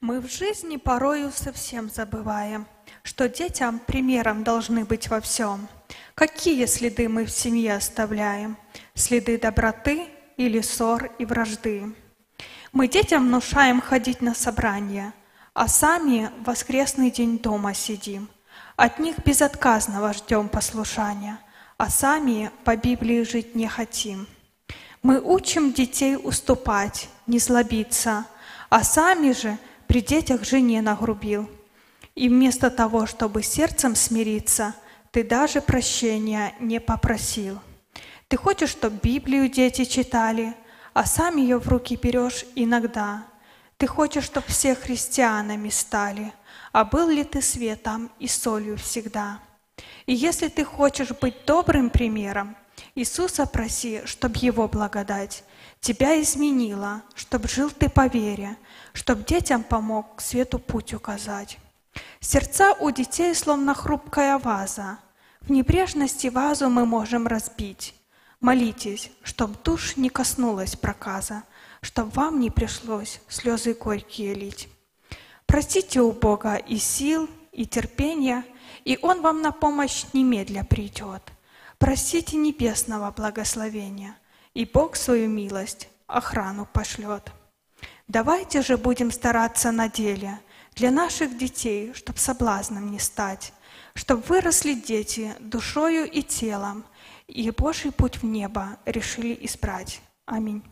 Мы в жизни порою совсем забываем, что детям примером должны быть во всем. Какие следы мы в семье оставляем? Следы доброты или ссор и вражды? Мы детям внушаем ходить на собрания, а сами в воскресный день дома сидим. От них безотказного ждем послушания, а сами по Библии жить не хотим. Мы учим детей уступать, не злобиться, а сами же – при детях жене нагрубил. И вместо того, чтобы сердцем смириться, ты даже прощения не попросил. Ты хочешь, чтобы Библию дети читали, а сам ее в руки берешь иногда. Ты хочешь, чтобы все христианами стали, а был ли ты светом и солью всегда? И если ты хочешь быть добрым примером, Иисуса проси, чтоб Его благодать тебя изменила, чтоб жил ты по вере, чтоб детям помог к свету путь указать. Сердца у детей словно хрупкая ваза. В небрежности вазу мы можем разбить. Молитесь, чтоб душ не коснулась проказа, чтоб вам не пришлось слезы горькие лить. Просите у Бога и сил, и терпения, и Он вам на помощь немедля придет. Просите небесного благословения, и Бог свою милость охрану пошлет. Давайте же будем стараться на деле для наших детей, чтоб соблазном не стать, чтоб выросли дети душою и телом, и Божий путь в небо решили избрать. Аминь.